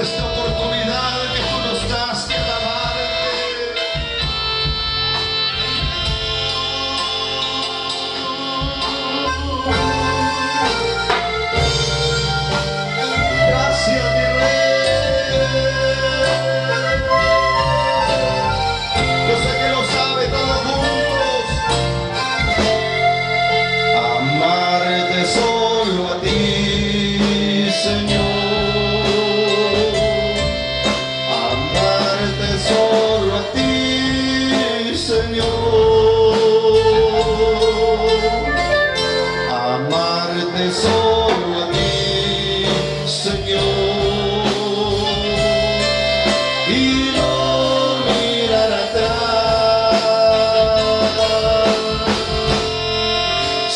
Let's go.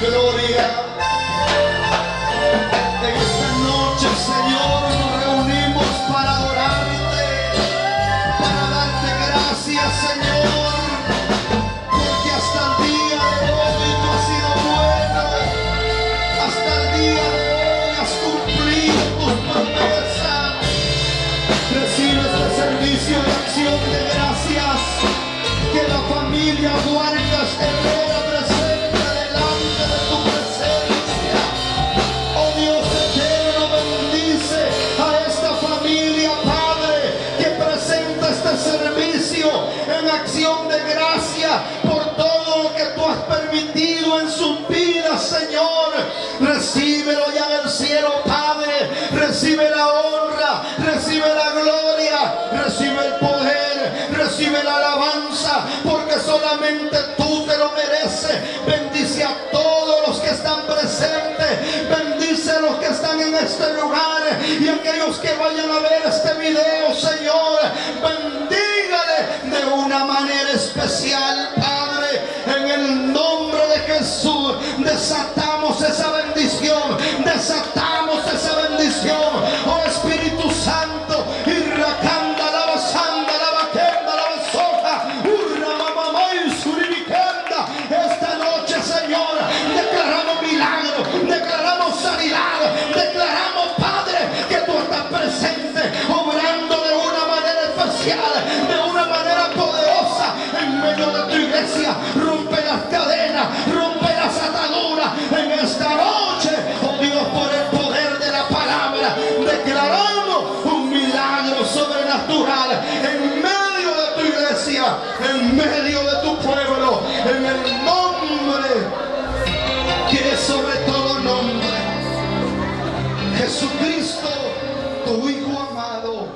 gloria. En esta noche, Señor, nos reunimos para adorarte, para darte gracias, Señor, porque hasta el día de hoy tú has sido bueno, hasta el día de hoy has cumplido tus promesas. Recibe este servicio de acción de gracias que la familia sus vidas, Señor. Recíbelo ya en el cielo, Padre. Recibe la honra, recibe la gloria, recibe el poder, recibe la alabanza, porque solamente tú te lo mereces. Bendice a todos los que están presentes. Bendice a los que están en este lugar y aquellos que vayan a ver este video, Señor. Medio de tu pueblo, en el nombre que es sobre todo nombre. Jesucristo, tu Hijo amado,